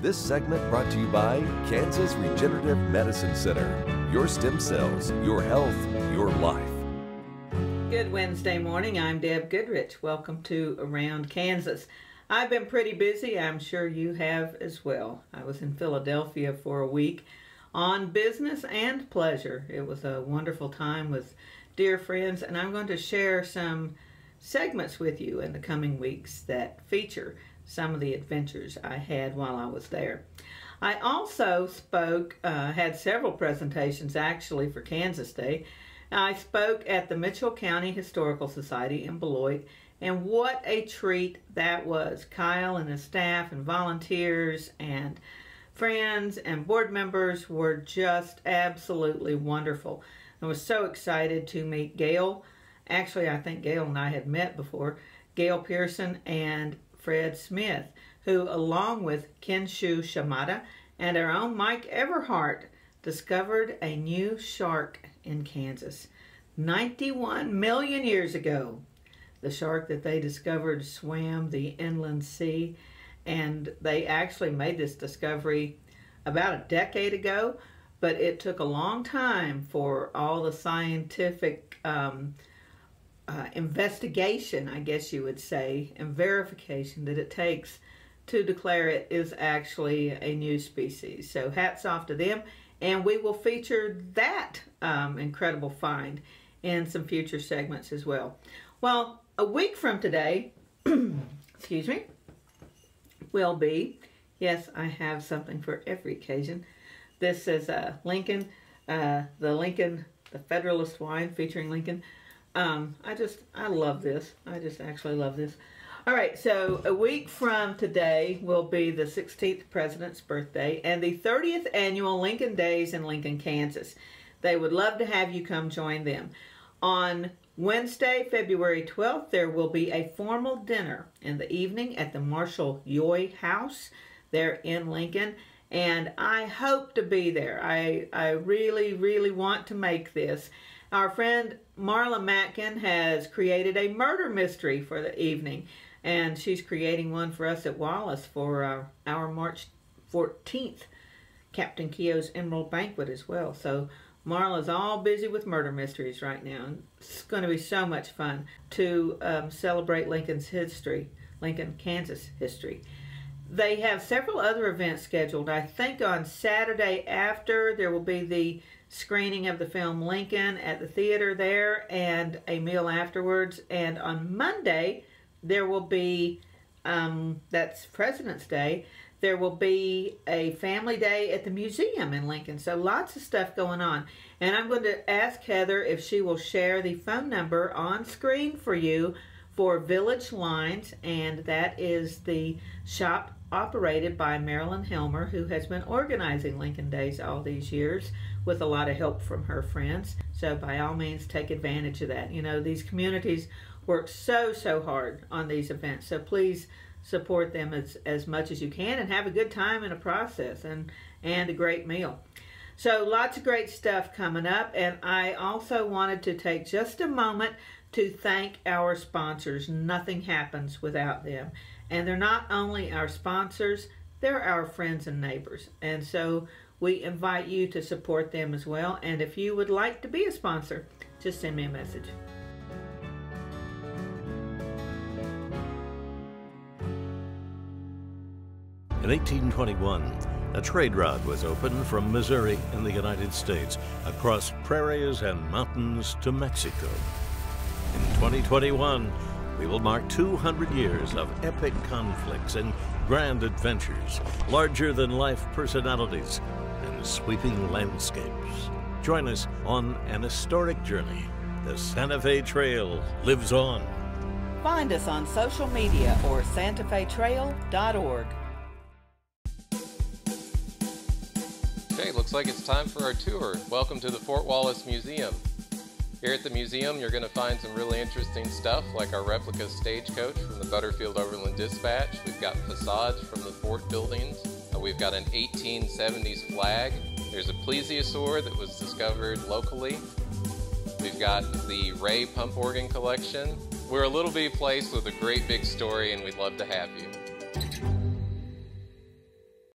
This segment brought to you by Kansas Regenerative Medicine Center. Your stem cells, your health, your life. Good Wednesday morning. I'm Deb Goodrich. Welcome to Around Kansas. I've been pretty busy. I'm sure you have as well. I was in Philadelphia for a week on business and pleasure. It was a wonderful time with dear friends, and I'm going to share some segments with you in the coming weeks that feature some of the adventures I had while I was there. I also spoke, uh, had several presentations actually for Kansas Day. I spoke at the Mitchell County Historical Society in Beloit, and what a treat that was. Kyle and his staff and volunteers and friends and board members were just absolutely wonderful. I was so excited to meet Gail. Actually, I think Gail and I had met before. Gail Pearson and Fred Smith, who, along with Kenshu Shimada and our own Mike Everhart, discovered a new shark in Kansas 91 million years ago. The shark that they discovered swam the inland sea, and they actually made this discovery about a decade ago, but it took a long time for all the scientific um, uh, investigation, I guess you would say, and verification that it takes to declare it is actually a new species. So hats off to them, and we will feature that um, incredible find in some future segments as well. Well, a week from today, excuse me, will be, yes, I have something for every occasion. This is uh, Lincoln, uh, the Lincoln, the Federalist wine featuring Lincoln. Um, I just, I love this. I just actually love this. All right, so a week from today will be the 16th President's birthday and the 30th annual Lincoln Days in Lincoln, Kansas. They would love to have you come join them. On Wednesday, February 12th, there will be a formal dinner in the evening at the Marshall Yohe House there in Lincoln and I hope to be there. I, I really, really want to make this. Our friend Marla Matkin has created a murder mystery for the evening, and she's creating one for us at Wallace for uh, our March 14th Captain Keogh's Emerald Banquet as well. So Marla's all busy with murder mysteries right now. And it's going to be so much fun to um, celebrate Lincoln's history, Lincoln, Kansas history. They have several other events scheduled. I think on Saturday after there will be the screening of the film Lincoln at the theater there and a meal afterwards. And on Monday, there will be, um, that's President's Day, there will be a family day at the museum in Lincoln. So lots of stuff going on. And I'm going to ask Heather if she will share the phone number on screen for you for Village Lines. And that is the shop operated by Marilyn Helmer, who has been organizing Lincoln Days all these years with a lot of help from her friends. So by all means, take advantage of that. You know, these communities work so, so hard on these events. So please support them as, as much as you can and have a good time in a process and, and a great meal. So lots of great stuff coming up. And I also wanted to take just a moment to thank our sponsors. Nothing happens without them. And they're not only our sponsors, they're our friends and neighbors. And so we invite you to support them as well. And if you would like to be a sponsor, just send me a message. In 1821, a trade route was opened from Missouri in the United States across prairies and mountains to Mexico. In 2021, we will mark 200 years of epic conflicts and grand adventures, larger than life personalities, and sweeping landscapes. Join us on an historic journey. The Santa Fe Trail lives on. Find us on social media or santafetrail.org. Okay, looks like it's time for our tour. Welcome to the Fort Wallace Museum. Here at the museum, you're going to find some really interesting stuff like our replica stagecoach from the Butterfield Overland Dispatch. We've got facades from the fort buildings, uh, We've got an 1870s flag. There's a plesiosaur that was discovered locally. We've got the Ray pump organ collection. We're a little bitty place with a great big story and we'd love to have you.